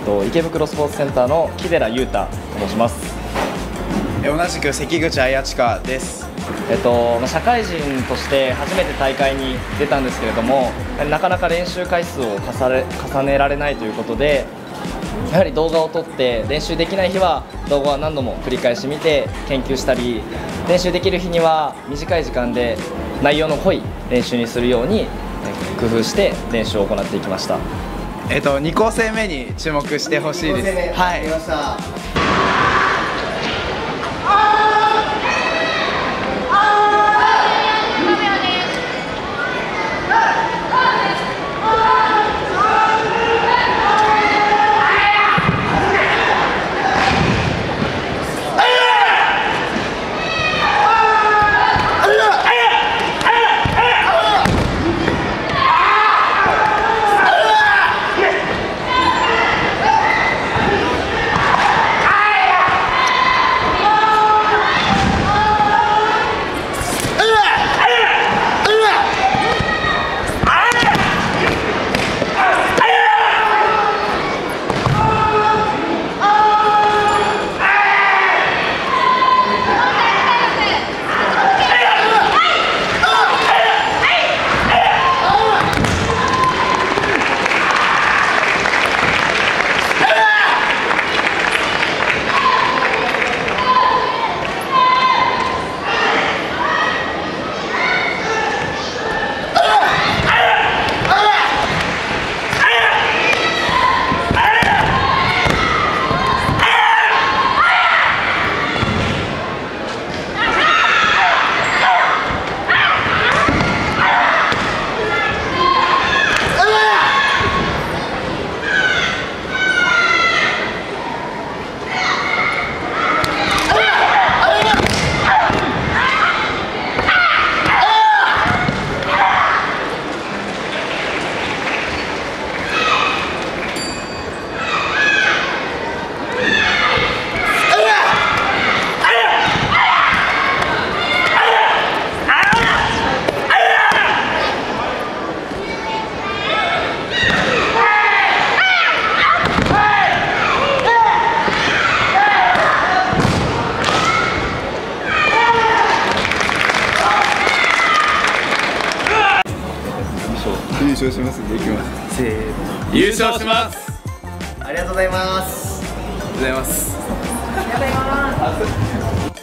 と池袋スポーツセンターの木寺裕太と申します。同じく関口彩親近です。えっと、社会人として初めて大会に出たんですけれどもなかなか練習回数を重ね重ねられないということでやはり動画を撮って練習できない日は動画を何度も繰り返し見て研究したり練習できる日には短い時間で内容の濃い練習にするように工夫して練習を行っていきましたえっと2構成目に注目してほしいです。はい勝しますんでいきます。せーの。優勝します。ありがとうございます。ありがとうございます。ありがとうございます